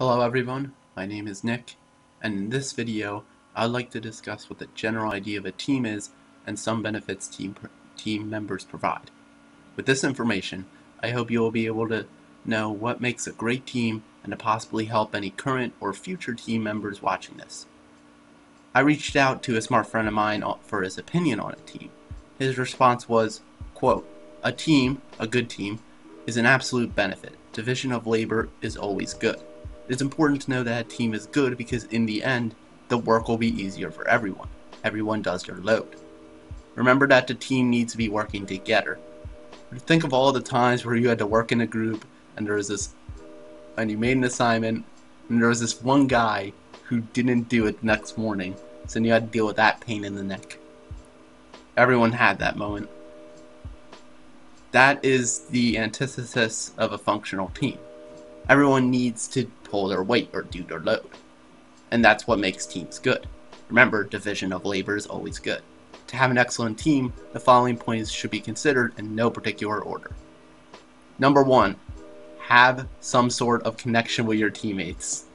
Hello everyone, my name is Nick, and in this video I'd like to discuss what the general idea of a team is and some benefits team, team members provide. With this information, I hope you will be able to know what makes a great team and to possibly help any current or future team members watching this. I reached out to a smart friend of mine for his opinion on a team. His response was, quote, a team, a good team, is an absolute benefit. Division of labor is always good. It's important to know that a team is good because in the end, the work will be easier for everyone. Everyone does their load. Remember that the team needs to be working together. Think of all the times where you had to work in a group and there was this, and you made an assignment, and there was this one guy who didn't do it the next morning, so you had to deal with that pain in the neck. Everyone had that moment. That is the antithesis of a functional team. Everyone needs to pull their weight or do their load. And that's what makes teams good. Remember, division of labor is always good. To have an excellent team, the following points should be considered in no particular order. Number one, have some sort of connection with your teammates.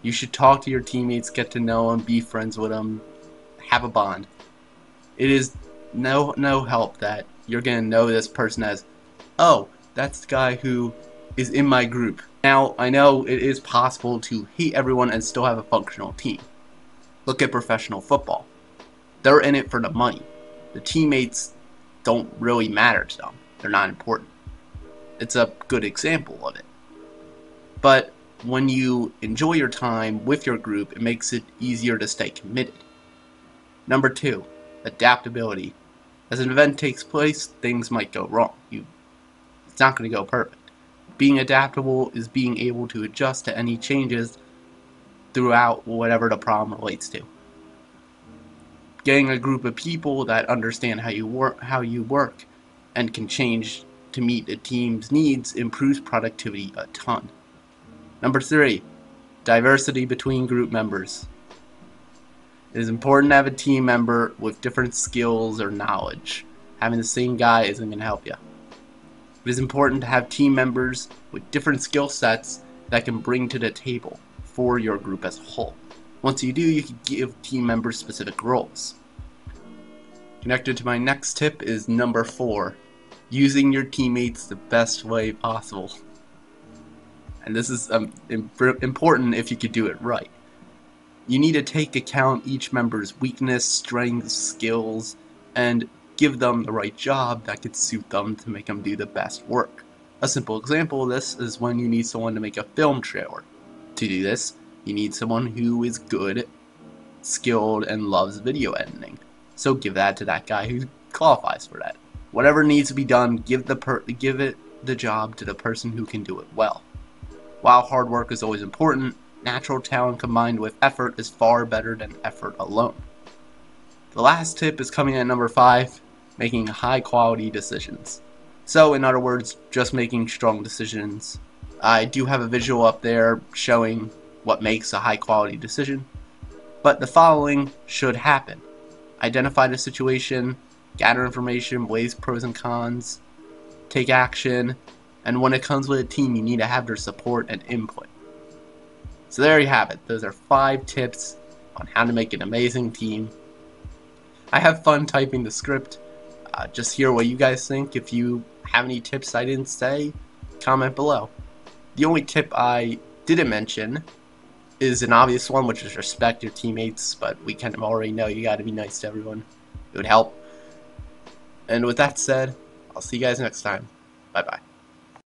You should talk to your teammates, get to know them, be friends with them, have a bond. It is no no help that you're gonna know this person as, oh, that's the guy who is in my group. Now, I know it is possible to hate everyone and still have a functional team. Look at professional football. They're in it for the money. The teammates don't really matter to them. They're not important. It's a good example of it. But when you enjoy your time with your group, it makes it easier to stay committed. Number two, adaptability. As an event takes place, things might go wrong. You, it's not going to go perfect. Being adaptable is being able to adjust to any changes throughout whatever the problem relates to. Getting a group of people that understand how you work, how you work, and can change to meet a team's needs improves productivity a ton. Number three, diversity between group members. It is important to have a team member with different skills or knowledge. Having the same guy isn't going to help you. It is important to have team members with different skill sets that can bring to the table for your group as a whole. Once you do, you can give team members specific roles. Connected to my next tip is number four, using your teammates the best way possible. And this is um, important if you could do it right. You need to take account each member's weakness, strengths, skills, and give them the right job that could suit them to make them do the best work. A simple example of this is when you need someone to make a film trailer. To do this, you need someone who is good, skilled, and loves video editing. So give that to that guy who qualifies for that. Whatever needs to be done, give the per give it the job to the person who can do it well. While hard work is always important, natural talent combined with effort is far better than effort alone. The last tip is coming at number 5, making high quality decisions. So, in other words, just making strong decisions. I do have a visual up there showing what makes a high quality decision, but the following should happen identify the situation, gather information, weigh pros and cons, take action, and when it comes with a team, you need to have their support and input. So, there you have it. Those are five tips on how to make an amazing team. I have fun typing the script uh, just hear what you guys think. If you have any tips I didn't say, comment below. The only tip I didn't mention is an obvious one, which is respect your teammates, but we kind of already know you got to be nice to everyone. It would help. And with that said, I'll see you guys next time. Bye bye.